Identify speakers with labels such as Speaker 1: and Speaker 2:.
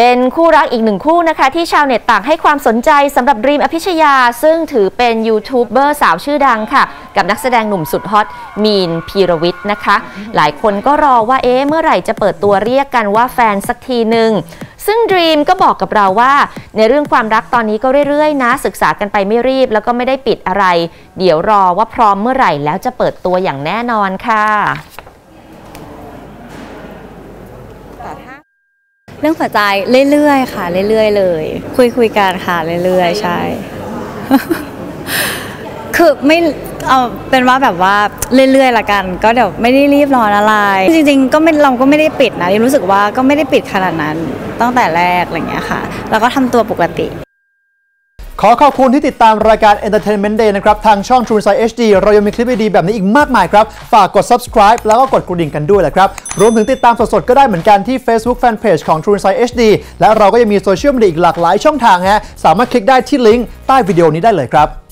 Speaker 1: เป็นคู่รักอีกหนึ่งคู่นะคะ ที่ชาวเน็ตต่างให้ความสนใจสำหรับดรีมอภิชยา ซึ่งถือเป็นยูทูบเบอร์สาวชื่อดังค่ะ กับนักแสดงหนุ่มสุดฮอตมีนพีรวิทย์นะคะ หลายคนก็รอว่าเอ๊ะเมื่อไหร่จะเปิดตัวเรียกกันว่าแฟนสักทีหนึ่งซึ่ง Dream ก็บอกกับเราว่า ในเรื่องความรักตอนนี้ก็เรื่อยๆ นะ ศึกษากันไปไม่รีบ แล้วก็ไม่ได้ปิดอะไร เดี๋ยวรอว่าพร้อมเมื่อไหร่แล้วจะเปิดตัวอย่างแน่นอนค่ะ
Speaker 2: เรื่องหัวใจเรื่อยๆค่ะ เรื่อยๆ เลย คุยคุยๆกันค่ะเรื่อยๆ ใช่ คือไม่เอาเป็นว่าแบบว่าเรื่อยๆละกัน ก็เดี๋ยวไม่ได้รีบร้อนอะไร จริง ๆ ก็ไม่เราก็ไม่ได้ปิดนะรู้สึกว่าก็ไม่ได้ปิดขนาดนั้นตั้งแต่แรกอะไรอย่างเงี้ยค่ะ แล้วก็ทำตัวปกติ
Speaker 3: ขอขอบคุณที่ติดตามรายการ Entertainment Day นะครับ ทางช่อง True Insight HD เรายังมีคลิปดีๆแบบนี้อีกมากมายครับ ฝากกด subscribe แล้วก็กดกระดิ่งกันด้วยแหละครับ รวมถึงติดตามสดๆ ก็ได้เหมือนกันที่ Facebook Fanpage ของ True Insight HD และเราก็ยังมีโซเชียลมีเดียอีกหลากหลายช่องทางฮะสามารถคลิกได้ที่ลิงก์ใต้วิดีโอนี้ได้เลยครับ